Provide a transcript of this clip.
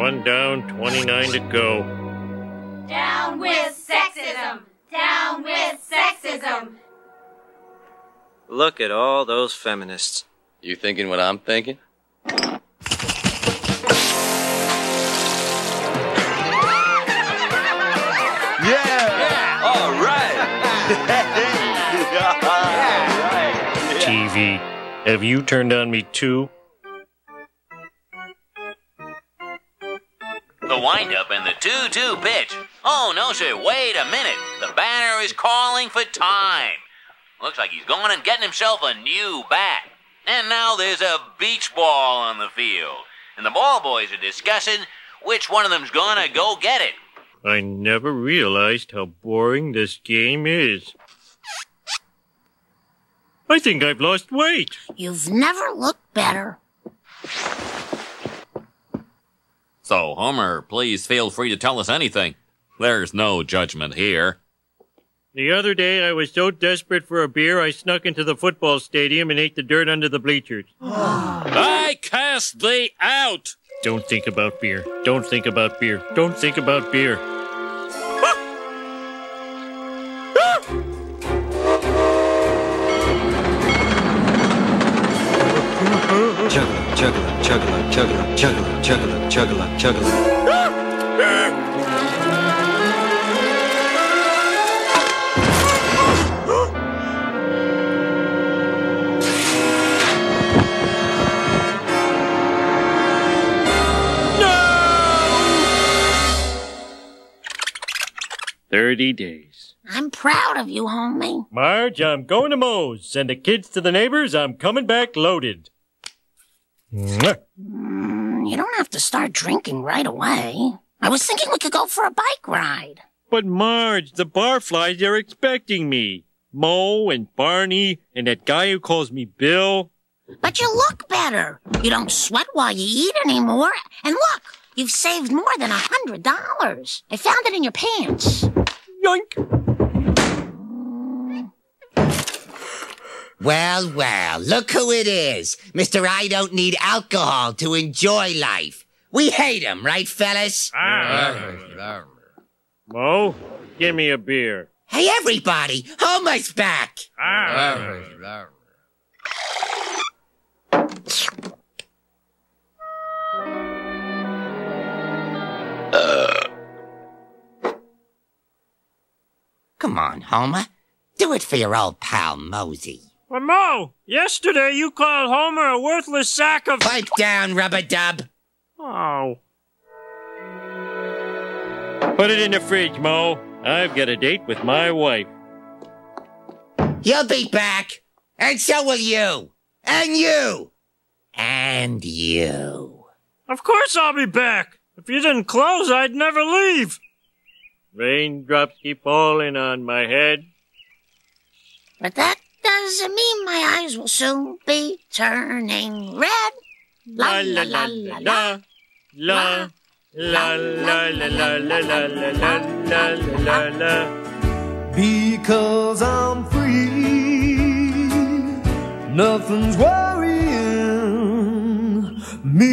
One down, 29 to go. Down with sexism! Down with sexism! Look at all those feminists. You thinking what I'm thinking? Yeah! All right! TV, have you turned on me too? Windup and the 2 2 pitch. Oh, no, sir. Wait a minute. The batter is calling for time. Looks like he's going and getting himself a new bat. And now there's a beach ball on the field. And the ball boys are discussing which one of them's gonna go get it. I never realized how boring this game is. I think I've lost weight. You've never looked better. So, Homer, please feel free to tell us anything. There's no judgment here. The other day, I was so desperate for a beer, I snuck into the football stadium and ate the dirt under the bleachers. I cast thee out! Don't think about beer. Don't think about beer. Don't think about beer. Juggler, juggler, juggler, juggler, juggler, juggler, juggler, juggler. Thirty days. I'm proud of you, homie. Marge, I'm going to Moe's. Send the kids to the neighbors. I'm coming back loaded. Mwah. Mm, you don't have to start drinking right away. I was thinking we could go for a bike ride. But Marge, the barflies are expecting me. Moe and Barney and that guy who calls me Bill. But you look better. You don't sweat while you eat anymore. And look, you've saved more than a hundred dollars. I found it in your pants. Yoink! Well, well, look who it is. Mr. I don't need alcohol to enjoy life. We hate him, right, fellas? Ah. Moe, give me a beer. Hey, everybody, Homer's back. Ah. Uh. Come on, Homer. Do it for your old pal, Mosey. But Moe, yesterday you called Homer a worthless sack of. Pipe down, rubber dub. Oh. Put it in the fridge, Moe. I've got a date with my wife. You'll be back. And so will you. And you. And you. Of course I'll be back. If you didn't close, I'd never leave. Raindrops keep falling on my head. But that doesn't mean my eyes will soon be turning red. La la la la la. La la la la la la la la la la la la la. Because I'm free, nothing's worrying me.